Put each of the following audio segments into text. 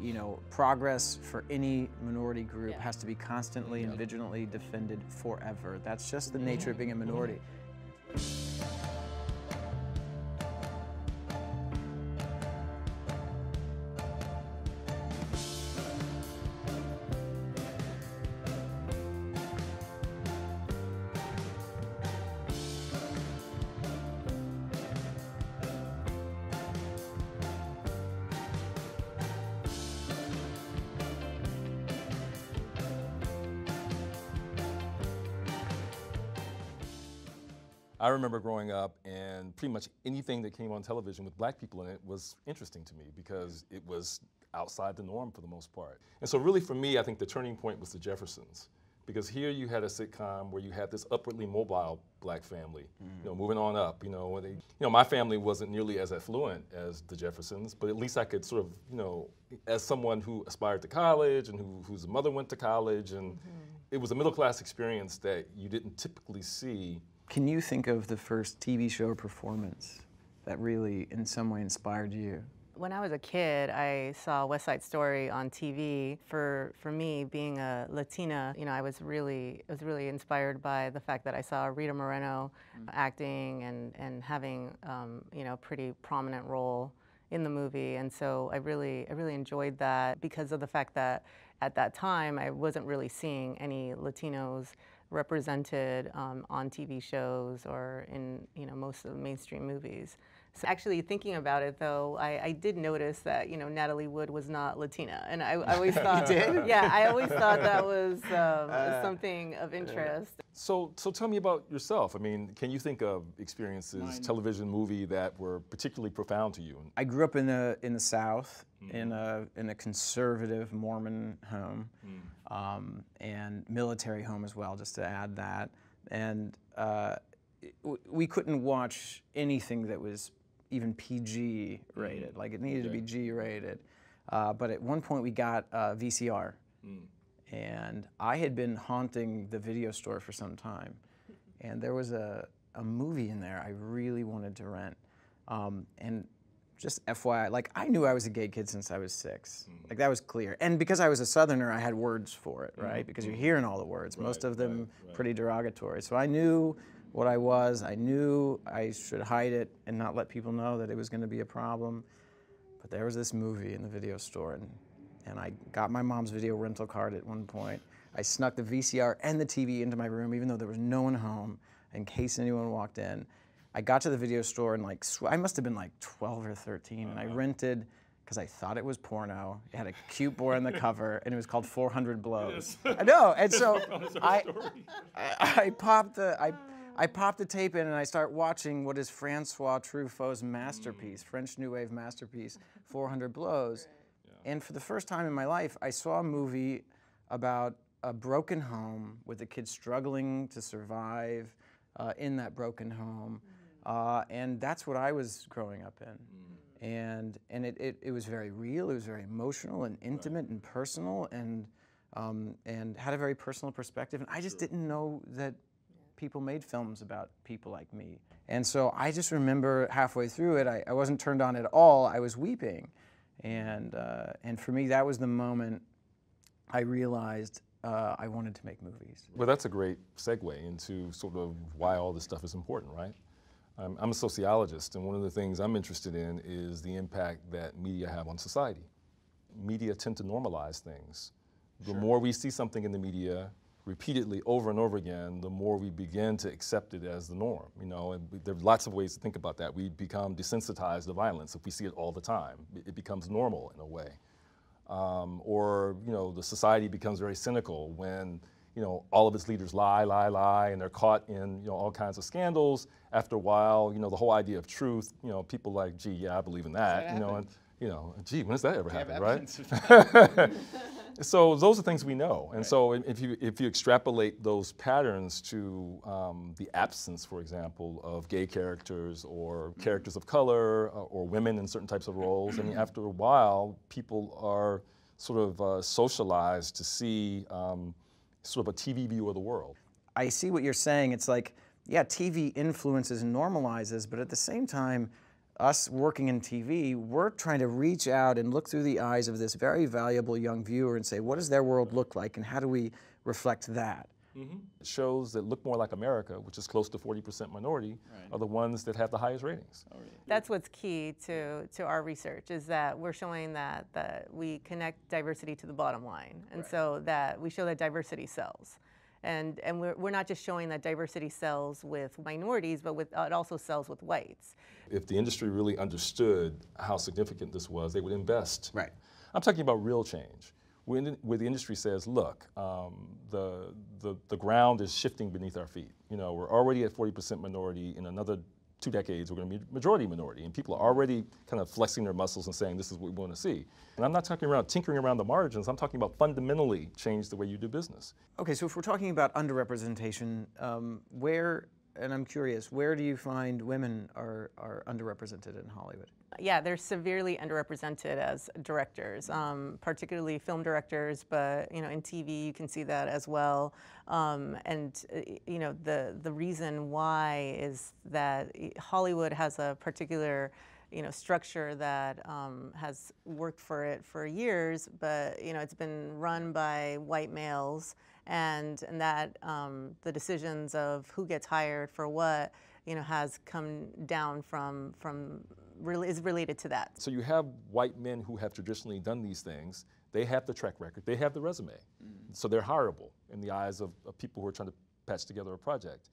you know, progress for any minority group has to be constantly and vigilantly defended forever. That's just the nature of mm-hmm. being a minority. Mm-hmm. I remember growing up and pretty much anything that came on television with black people in it was interesting to me because it was outside the norm for the most part. And so really for me, I think the turning point was the Jeffersons. Because here you had a sitcom where you had this upwardly mobile black family, you know, mm. moving on up. You know, when they, you know, my family wasn't nearly as affluent as the Jeffersons, but at least I could sort of, you know, as someone who aspired to college and who, whose mother went to college, and mm-hmm. it was a middle class experience that you didn't typically see Can you think of the first TV show performance that really, in some way, inspired you? When I was a kid, I saw West Side Story on TV. For for me, being a Latina, you know, I was really I was really inspired by the fact that I saw Rita Moreno acting and and having um, you know a pretty prominent role in the movie, and so I really I really enjoyed that because of the fact that at that time I wasn't really seeing any Latinos represented um, on TV shows or in you know most of the mainstream movies. So actually thinking about it though, I, I did notice that you know Natalie Wood was not Latina, and I, I always thought, did? yeah, I always thought that was um, something of interest. So, so tell me about yourself. I mean, can you think of experiences, television, movie that were particularly profound to you? I grew up in the in the South in a in a conservative Mormon home, um, and military home as well. Just to add that, and uh, we couldn't watch anything that was even PG rated. Like it needed to be G rated. Uh, but at one point we got uh, VCR, and I had been haunting the video store for some time, and there was a, a movie in there I really wanted to rent. Um, and just FYI, like I knew I was a gay kid since I was 6 Like that was clear. And because I was a Southerner, I had words for it, right? Because you're hearing all the words, most of them pretty derogatory. So I knew what I was. I knew I should hide it and not let people know that it was going to be a problem. But there was this movie in the video store, and, and I got my mom's video rental card at one point. I snuck the VCR and the TV into my room, even though there was no one home, in case anyone walked in. I got to the video store and like sw- I must have been like 12 or 13, and I rented because I thought it was porno. It had a cute boy on the cover, and it was called 400 Blows. I know, and so I, I, I popped the I, I popped the tape in and I start watching what is Francois Truffaut's masterpiece, French New Wave masterpiece, 400 Blows. And for the first time in my life, I saw a movie about a broken home with a kid struggling to survive uh, in that broken home. Uh, and that's what I was growing up in. And, and it, it, it was very real, it was very emotional and intimate and personal and, um, and had a very personal perspective. And I just didn't know that people made films about people like me. And so I just remember halfway through it, I, I wasn't turned on at all, I was weeping. And, uh, and for me, that was the moment I realized uh, I wanted to make movies. Well, that's a great segue into sort of why all this stuff is important, right? Um, I'm a sociologist, and one of the things I'm interested in is the impact that media have on society. Media tend to normalize things. The more we see something in the media repeatedly over and over again, the more we begin to accept it as the norm. You know, and we, there are lots of ways to think about that. We become desensitized to violence if we see it all the time. It, it becomes normal in a way um, or you know the society becomes very cynical when you know all of its leaders lie, lie, lie, and they're caught in you know all kinds of scandals. After a while, you know the whole idea of truth. You know people like, gee, yeah, I believe in that. you know, and you know, gee, when does that ever happen, right? so those are things we know, and so if you if you extrapolate those patterns to um, the absence, for example, of gay characters or characters of color uh, or women in certain types of roles, I mean, after a while, people are sort of uh, socialized to see um, sort of a TV view of the world. I see what you're saying. It's like, yeah, TV influences and normalizes, but at the same time, us working in TV, we're trying to reach out and look through the eyes of this very valuable young viewer and say, what does their world look like, and how do we reflect that? Mm-hmm. Shows that look more like America, which is close to 40% minority, are the ones that have the highest ratings. Oh, That's what's key to, to our research is that we're showing that, that we connect diversity to the bottom line. And so that we show that diversity sells. And, and we're, we're not just showing that diversity sells with minorities, but with, uh, it also sells with whites. If the industry really understood how significant this was, they would invest. Right. I'm talking about real change, where, in- where the industry says, look, um, the, the, the ground is shifting beneath our feet. You know, we're already at 40% minority. In another two decades, we're going to be majority minority. And people are already kind of flexing their muscles and saying, this is what we want to see. And I'm not talking around tinkering around the margins. I'm talking about fundamentally change the way you do business. Okay, so if we're talking about underrepresentation, um, where, and I'm curious, where do you find women are, are underrepresented in Hollywood? Yeah, they're severely underrepresented as directors, um, particularly film directors. But you know, in TV, you can see that as well. Um, and uh, you know, the the reason why is that Hollywood has a particular you know structure that um, has worked for it for years, but you know, it's been run by white males, and and that um, the decisions of who gets hired for what you know has come down from from really is related to that. So you have white men who have traditionally done these things. They have the track record. They have the resume. So they're hireable in the eyes of, of people who are trying to patch together a project.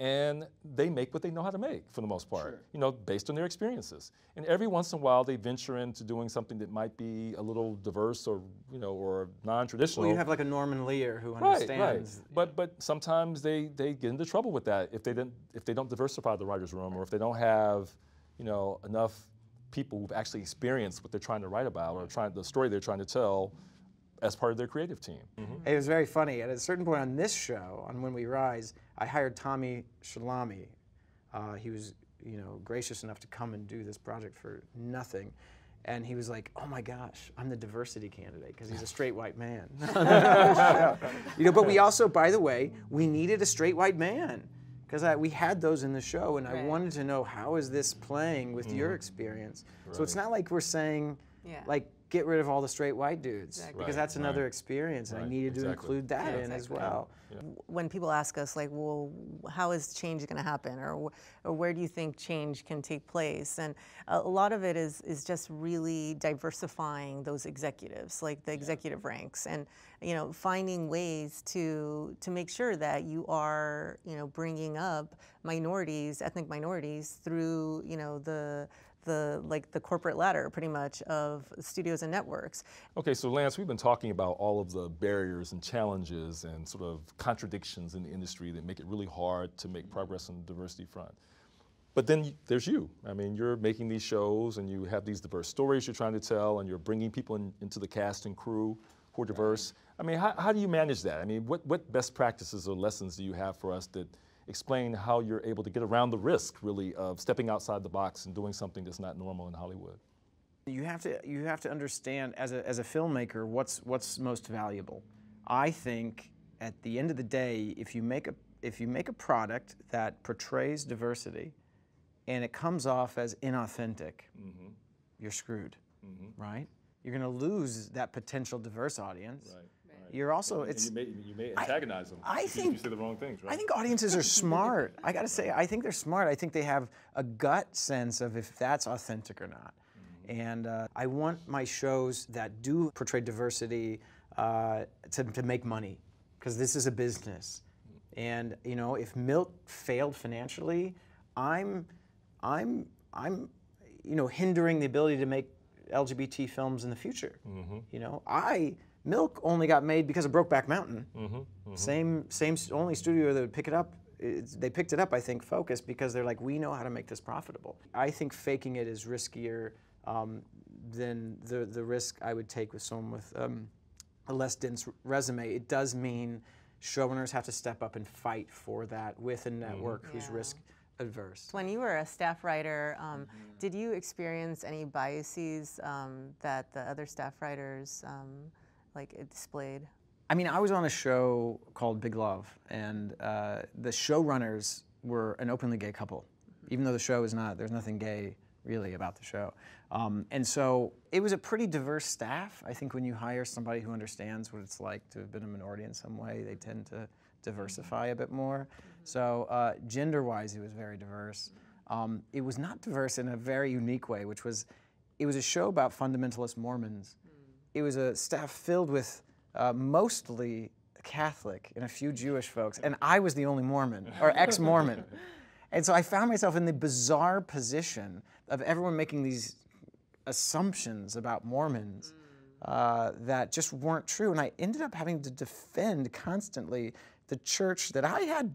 And they make what they know how to make for the most part, you know, based on their experiences. And every once in a while, they venture into doing something that might be a little diverse or, you know, or non-traditional. Well, you have like a Norman Lear who understands. Right, right. But but sometimes they, they get into trouble with that if they didn't if they don't diversify the writers' room or if they don't have, you know, enough people who've actually experienced what they're trying to write about or trying the story they're trying to tell as part of their creative team. Mm-hmm. It was very funny. At a certain point on this show, on When We Rise, I hired Tommy Schlamme. Uh, he was, you know, gracious enough to come and do this project for nothing. And he was like, "Oh my gosh, I'm the diversity candidate because he's a straight white man." you know, but we also, by the way, we needed a straight white man because we had those in the show, and I wanted to know how is this playing with your experience. So it's not like we're saying, Yeah. like, get rid of all the straight white dudes Exactly. because Right, that's another right. experience, and I Right, needed to include that Yeah, in as exactly. well. when people ask us like well how is change going to happen or, or where do you think change can take place and a, a lot of it is is just really diversifying those executives like the executive ranks and you know finding ways to to make sure that you are you know bringing up minorities ethnic minorities through you know the the like the corporate ladder pretty much of studios and networks Okay, so Lance, we've been talking about all of the barriers and challenges and sort of contradictions in the industry that make it really hard to make progress on the diversity front. But then there's you. I mean, you're making these shows and you have these diverse stories you're trying to tell, and you're bringing people in, into the cast and crew who are diverse. I mean, how, how do you manage that? I mean, what, what best practices or lessons do you have for us that explain how you're able to get around the risk, really, of stepping outside the box and doing something that's not normal in Hollywood? You have to you have to understand as a, as a filmmaker what's what's most valuable. I think at the end of the day, if you make a if you make a product that portrays diversity, and it comes off as inauthentic, mm-hmm. you're screwed, mm-hmm. right? You're going to lose that potential diverse audience. You're also it's. you may, you may antagonize them I you- if think you say the wrong things, right? I think audiences are smart. I got to say, I think they're smart. I think they have a gut sense of if that's authentic or not. And uh, I want my shows that do portray diversity uh, to, to make money, because this is a business. And you know, if Milk failed financially, I'm, I'm, I'm, you know, hindering the ability to make LGBT films in the future. You know, I Milk only got made because of Brokeback Mountain. Same, same, only studio that would pick it up. It's, they picked it up, I think, Focus, because they're like, we know how to make this profitable. I think faking it is riskier um, than the the risk I would take with someone with um, a less dense resume. It does mean showrunners have to step up and fight for that with a network who's Yeah. risk adverse. When you were a staff writer, um, did you experience any biases um, that the other staff writers um, like it displayed? I mean, I was on a show called Big Love, and uh, the showrunners were an openly gay couple, even though the show is not. There's nothing gay really about the show. Um, and so it was a pretty diverse staff. I think when you hire somebody who understands what it's like to have been a minority in some way, they tend to diversify a bit more. So uh, gender-wise, it was very diverse. Um, it was not diverse in a very unique way, which was it was a show about fundamentalist Mormons. It was a staff filled with uh, mostly Catholic and a few Jewish folks, and I was the only Mormon or ex-Mormon. and so I found myself in the bizarre position of everyone making these assumptions about Mormons uh, that just weren't true, and I ended up having to defend constantly the church that I had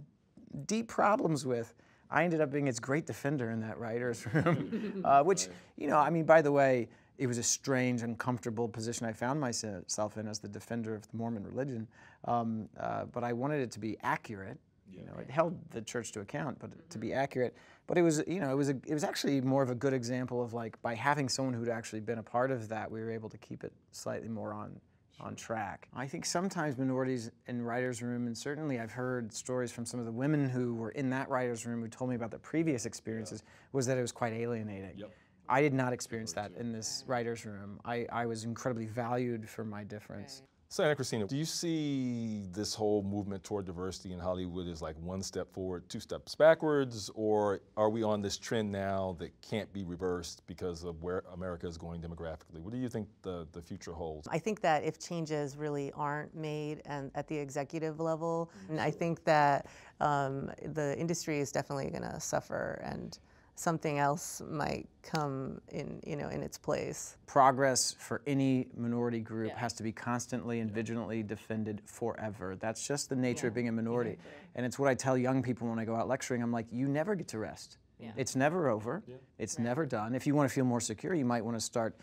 deep problems with. I ended up being its great defender in that writer's room, uh, which, you know, I mean, by the way, it was a strange, uncomfortable position I found myself in as the defender of the Mormon religion. Um, uh, but I wanted it to be accurate. You know, it held the church to account, but to be accurate. But it was, you know, it was a, it was actually more of a good example of like by having someone who'd actually been a part of that, we were able to keep it slightly more on on track. I think sometimes minorities in writers' room, and certainly I've heard stories from some of the women who were in that writers' room who told me about their previous experiences, was that it was quite alienating. Yep. I did not experience that in this writer's room. I, I was incredibly valued for my difference. So, Ana-Christina, do you see this whole movement toward diversity in Hollywood as like one step forward, two steps backwards, or are we on this trend now that can't be reversed because of where America is going demographically? What do you think the, the future holds? I think that if changes really aren't made and at the executive level, and I think that um, the industry is definitely going to suffer and something else might come in, you know, in its place. Progress for any minority group has to be constantly and vigilantly defended forever. That's just the nature of being a minority. And it's what I tell young people when I go out lecturing. I'm like, you never get to rest. It's never over. It's never done. If you want to feel more secure, you might want to start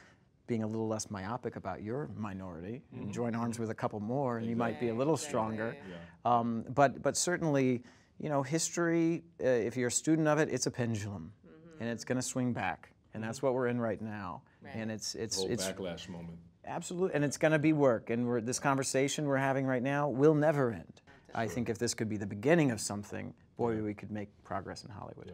being a little less myopic about your minority and join arms with a couple more, and you might be a little stronger. Um, but but certainly, you know, history. Uh, if you're a student of it, it's a pendulum, and it's going to swing back, and that's mm-hmm. what we're in right now. And it's it's Whole it's backlash moment. Absolutely, and it's going to be work. And we're, this conversation we're having right now will never end. I think if this could be the beginning of something, boy, we could make progress in Hollywood.